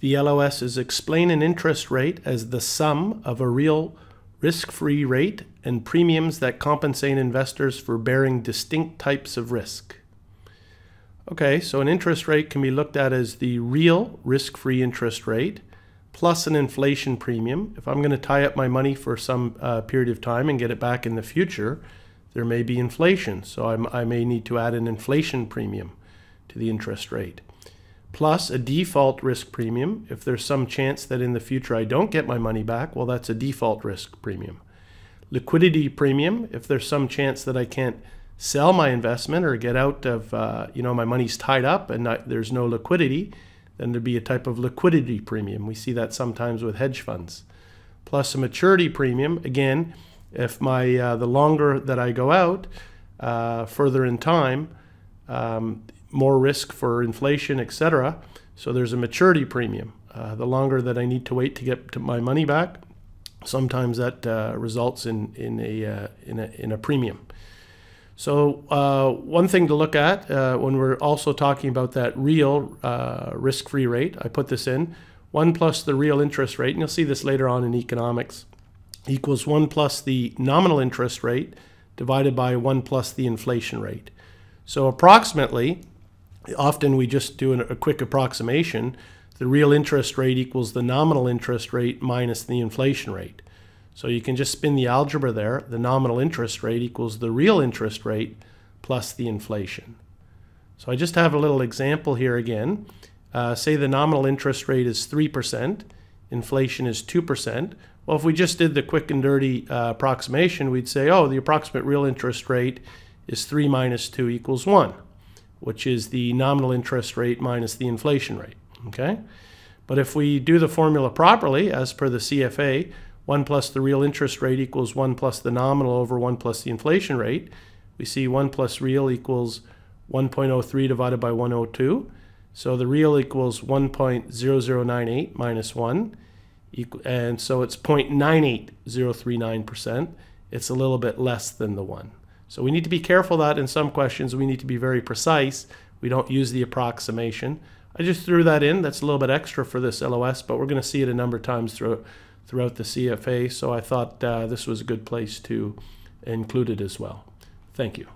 The LOS is explain an interest rate as the sum of a real risk-free rate and premiums that compensate investors for bearing distinct types of risk. Okay, so an interest rate can be looked at as the real risk-free interest rate plus an inflation premium. If I'm going to tie up my money for some uh, period of time and get it back in the future, there may be inflation. So I'm, i may need to add an inflation premium to the interest rate plus a default risk premium. If there's some chance that in the future I don't get my money back, well, that's a default risk premium. Liquidity premium, if there's some chance that I can't sell my investment or get out of, uh, you know, my money's tied up and I, there's no liquidity, then there'd be a type of liquidity premium. We see that sometimes with hedge funds. Plus a maturity premium, again, if my uh, the longer that I go out, uh, further in time, um, more risk for inflation, etc. So there's a maturity premium. Uh, the longer that I need to wait to get to my money back, sometimes that uh, results in in a, uh, in a in a premium. So uh, one thing to look at uh, when we're also talking about that real uh, risk-free rate, I put this in one plus the real interest rate, and you'll see this later on in economics, equals one plus the nominal interest rate divided by one plus the inflation rate. So approximately, often we just do a quick approximation. The real interest rate equals the nominal interest rate minus the inflation rate. So you can just spin the algebra there. The nominal interest rate equals the real interest rate plus the inflation. So I just have a little example here again. Uh, say the nominal interest rate is 3%, inflation is 2%. Well, if we just did the quick and dirty uh, approximation, we'd say, oh, the approximate real interest rate is 3 minus 2 equals 1 which is the nominal interest rate minus the inflation rate. Okay? But if we do the formula properly, as per the CFA, 1 plus the real interest rate equals 1 plus the nominal over 1 plus the inflation rate, we see 1 plus real equals 1.03 divided by 102. So the real equals 1.0098 minus 1. And so it's 0.98039%. It's a little bit less than the 1. So we need to be careful that in some questions we need to be very precise. We don't use the approximation. I just threw that in. That's a little bit extra for this LOS, but we're going to see it a number of times throughout, throughout the CFA. So I thought uh, this was a good place to include it as well. Thank you.